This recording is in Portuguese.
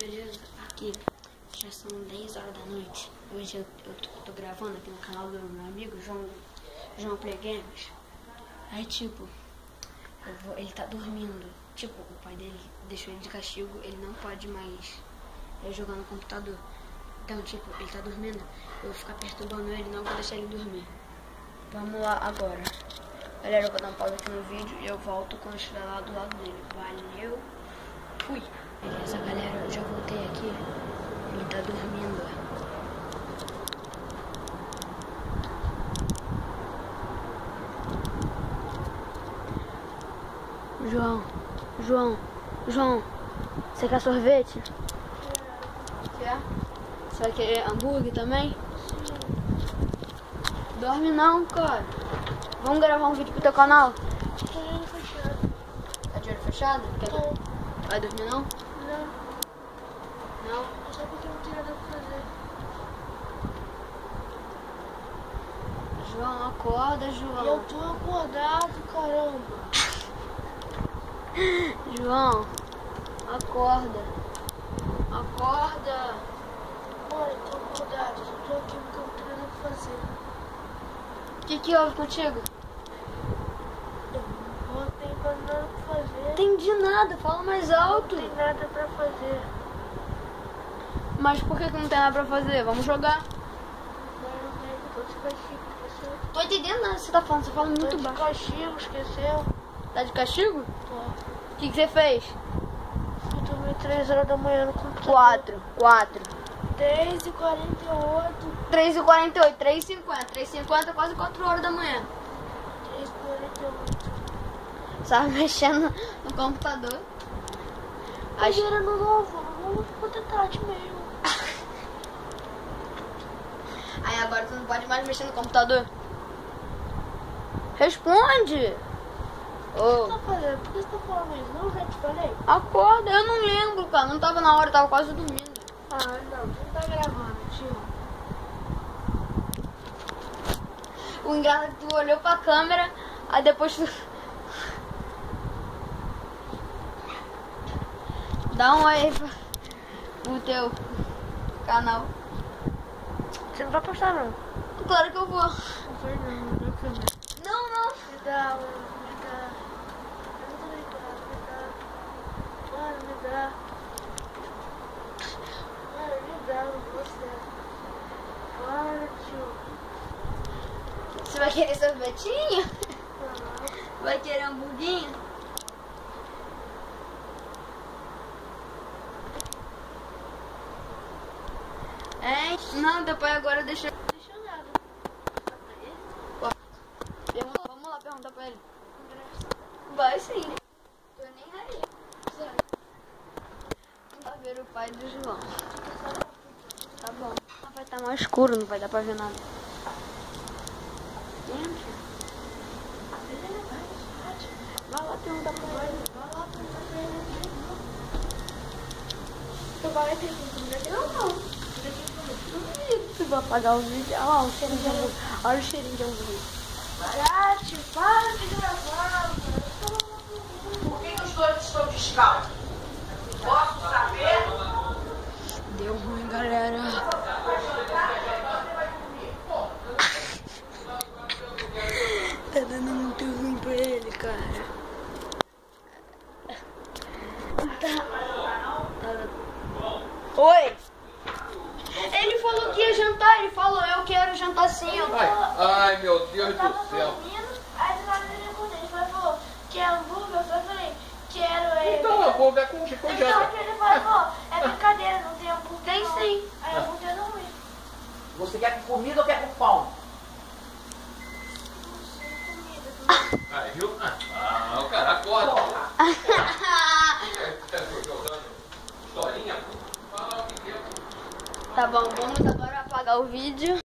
Beleza? Aqui já são 10 horas da noite. Hoje eu, eu tô, tô gravando aqui no canal do meu amigo João, João Play Games. Aí tipo, vou- ele tá dormindo. Tipo, o pai dele deixou ele de castigo, ele não pode mais é, jogar no computador. Então, tipo, ele tá dormindo, eu vou ficar perturbando ele, não vou deixar ele dormir. Vamos lá agora. Galera, eu vou dar um pause aqui no vídeo e eu volto quando estiver lá do lado dele. Valeu! Fui! Beleza, galera, eu já voltei aqui. Ele tá dormindo. João, João, João, você quer sorvete? Quer? Você vai querer hambúrguer também? Dorme não, cara. Vamos gravar um vídeo pro teu canal? Tô olhando fechado. Tá de olho fechado? Quer. Vai dormir não? Não, Não? é só porque eu não tenho nada pra fazer. João, acorda, João. Eu tô acordado, caramba. João, acorda. Acorda. Mano, eu tô acordado. Eu só tô aqui porque eu não tenho nada pra fazer. O que que houve contigo? Eu não tenho nada pra fazer. Entendi nada, fala mais Não alto. tem nada pra fazer. Mas por que que não tem nada pra fazer? Vamos jogar. Não, tô? Tô entendendo nada que você tá falando, você fala Tô muito de baixo. castigo, esqueceu? Tá de castigo? Tô. O que que você fez? Eu dormi 3 horas da manhã no computador. Quatro, quatro. 3 e 48. 3 e 48, 3 e 50. 3 e 50, quase 4 horas da manhã. 3 48. Você tava mexendo no computador. Mas Acho- era no novo, no até tarde mesmo. Aí agora tu não pode mais mexer no computador. Responde! O que você tá fazendo? Por que você tá falando isso? Não, já te falei? acorda, eu não lembro, cara. Não tava na hora, tava quase dormindo. Ah, não, você não tá gravando, tio. O engraçado é que tu olhou pra câmera, aí depois tu. Dá um oi aí pro teu canal. Você não vai postar, não. Claro que eu vou. Não foi, não. Não dá câmera. Não, não. Me dá, me dá. Eu tô ligado, me dá. Me dá. Me dá, você. Para, tio. Você vai querer sorvetinho? Vai querer hamburguinho? Não, depois agora deixa. Deixa eu nada. Pergunta, vamos lá perguntar pra ele. Vai sim. Tô nem aí. Vai ver o pai do João. Tá bom. Ah, vai estar mais escuro, não vai dar pra ver nada. Entra. Vai lá perguntar pra ele. Vai lá, pergunta pra ele. Tu vai ter que? Não, não. Vai apagar o vídeo. Olha lá o cheirinho de hambúrguer. Olha o cheirinho de hambúrguer. Para de gravar, Por que, que os dois estão descalços? Posso saber? Deu ruim, galera. Tá dando muito ruim pra ele, cara. Oi! Ele falou que ia jantar, ele falou, eu quero jantar sim. Eu... Ai, ai, meu Deus Eu do céu. dormindo, aí do nada ele acordou, ele falou, quer hambúrguer? Eu falei, quero ele. Então, eu vou ver com, com Então janta. ele falou, é brincadeira, não tem hambúrguer Tem não. sim. Aí eu voltei a dormir. Você quer com comida ou quer com pão? Sem comida. Ai, viu? Ah, o cara acorda. Porra. Tá jogando historinha? Fala o que deu. tá bom, vamos agora apagar o vídeo.